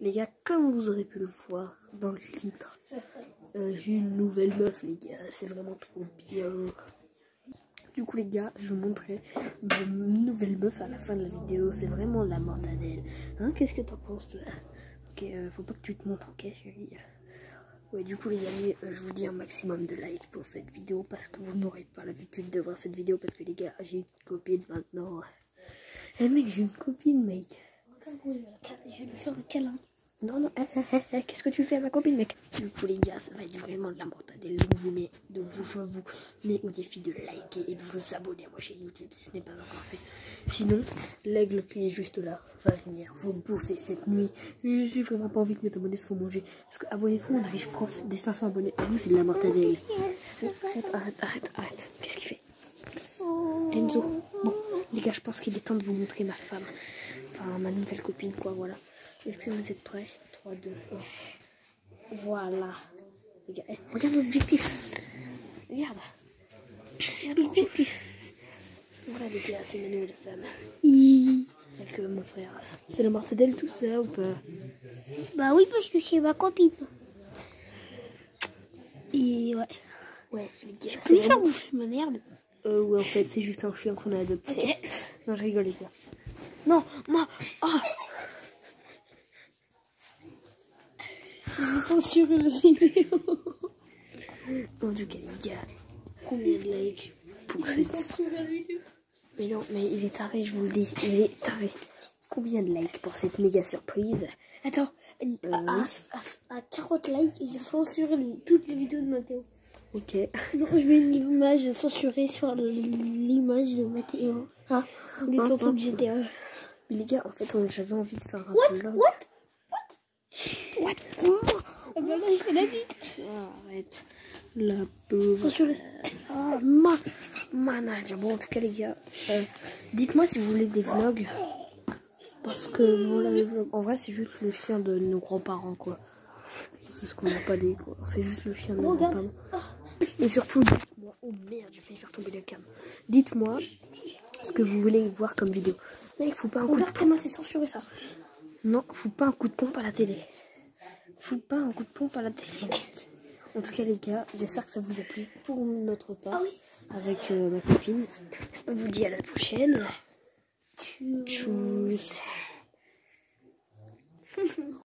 Les gars, comme vous aurez pu le voir dans le titre, euh, j'ai une nouvelle meuf, les gars. C'est vraiment trop bien. Du coup, les gars, je vous montrerai ma nouvelle meuf à la fin de la vidéo. C'est vraiment la mortadelle. Hein, qu'est-ce que t'en penses, toi? Ok, euh, faut pas que tu te montres, ok, chérie? Ouais, du coup, les amis, euh, je vous dis un maximum de likes pour cette vidéo parce que vous n'aurez pas l'habitude de voir cette vidéo parce que, les gars, j'ai une copine maintenant. Eh, mec, j'ai une copine, mec. Je vais lui faire un câlin. Non, non, eh, eh, eh, qu'est-ce que tu fais à ma copine, mec? Du coup, les gars, ça va être vraiment de la mortadelle. Donc, je vous mets, donc, je vous mets au défi de liker et de vous abonner à moi chaîne YouTube si ce n'est pas encore fait. Sinon, l'aigle qui est juste là va venir vous bouffer cette nuit. Et J'ai vraiment pas envie que mes abonnés se font manger. Parce que abonnez-vous, on arrive prof des 500 abonnés. Et vous, c'est de la mortadelle. Arrête, arrête, arrête, arrête. Qu'est-ce qu'il fait? Enzo. Bon, les gars, je pense qu'il est temps de vous montrer ma femme. Enfin, ma nouvelle copine, quoi, voilà. Est-ce que vous êtes prêts? 3, 2, 1. Voilà. Les gars, eh, regarde l'objectif. Regarde. Regarde l'objectif. Voilà, les gars, c'est ma nouvelle femme. Hi. Avec euh, mon frère. C'est la mortadelle, tout ça, ou pas? Bah oui, parce que c'est ma copine. Et ouais. Ouais, les gars, c'est vraiment- bouffer ma merde. Euh, ouais, en fait, c'est juste un chien qu'on a adopté. Non, je rigole, les gars. Non, moi. Ah Je la vidéo. En tout cas, les gars, combien de likes pour cette. Vidéo. Mais non, mais il est taré, je vous le dis. Il est taré. Combien de likes pour cette méga surprise? Attends, à, à, à, à 40 likes, je censure toutes les vidéos de Mathéo. Ok. Donc je mets une image censurée sur l'image de Mathéo. Ah, les Hein, tontons hein. de GTA. Mais les gars, en fait, j'avais envie de faire un What? vlog. What? What? Ah bah là, je fais la vite. Ah, arrête. La pauvre. Censuré. Ah, ma. Manager. Bon, en tout cas, les gars, euh, dites-moi si vous voulez des vlogs. Parce que voilà, les vlogs. En vrai, c'est juste le chien de nos grands-parents, quoi. C'est ce qu'on n'a pas dit, quoi. C'est juste le chien de nos grands-parents. Et surtout, dites-moi, oh merde, j'ai failli faire tomber cam. Dites-moi ce que vous voulez voir comme vidéo. Mec, faut pas un coup de pompe. c'est censuré ça. Non, faut pas un coup de pompe à la télé. Faut pas un coup de pompe à la télé. En tout cas, les gars, j'espère que ça vous a plu pour notre part ah avec euh, ma copine. On vous dit à la prochaine. Tchuss.